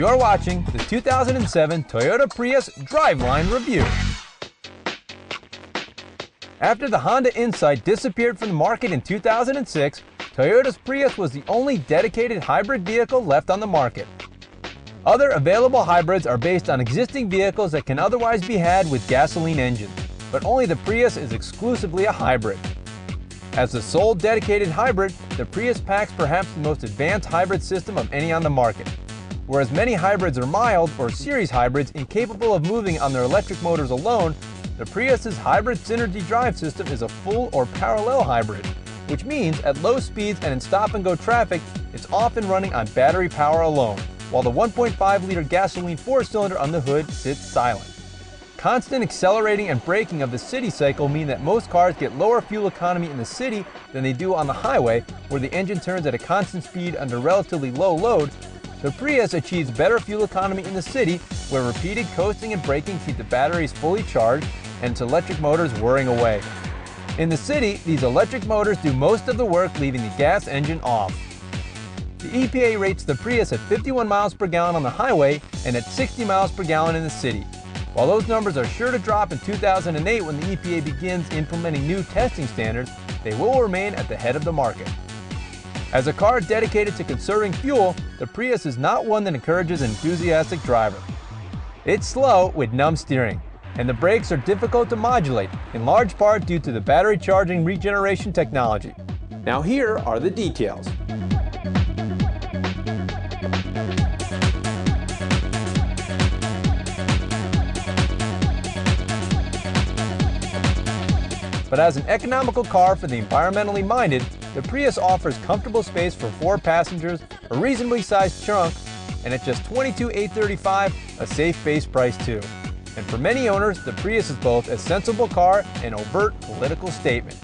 You're watching the 2007 Toyota Prius Driveline Review. After the Honda Insight disappeared from the market in 2006, Toyota's Prius was the only dedicated hybrid vehicle left on the market. Other available hybrids are based on existing vehicles that can otherwise be had with gasoline engines, but only the Prius is exclusively a hybrid. As the sole dedicated hybrid, the Prius packs perhaps the most advanced hybrid system of any on the market. Whereas many hybrids are mild or series hybrids incapable of moving on their electric motors alone, the Prius's hybrid synergy drive system is a full or parallel hybrid, which means at low speeds and in stop and go traffic, it's often running on battery power alone, while the 1.5 liter gasoline four cylinder on the hood sits silent. Constant accelerating and braking of the city cycle mean that most cars get lower fuel economy in the city than they do on the highway, where the engine turns at a constant speed under relatively low load the Prius achieves better fuel economy in the city, where repeated coasting and braking keep the batteries fully charged and its electric motors whirring away. In the city, these electric motors do most of the work leaving the gas engine off. The EPA rates the Prius at 51 miles per gallon on the highway and at 60 miles per gallon in the city. While those numbers are sure to drop in 2008 when the EPA begins implementing new testing standards, they will remain at the head of the market. As a car dedicated to conserving fuel, the Prius is not one that encourages enthusiastic driver. It's slow with numb steering, and the brakes are difficult to modulate, in large part due to the battery charging regeneration technology. Now here are the details. But as an economical car for the environmentally minded, the Prius offers comfortable space for four passengers, a reasonably sized trunk, and at just $22,835, a safe base price too. And for many owners, the Prius is both a sensible car and overt political statement.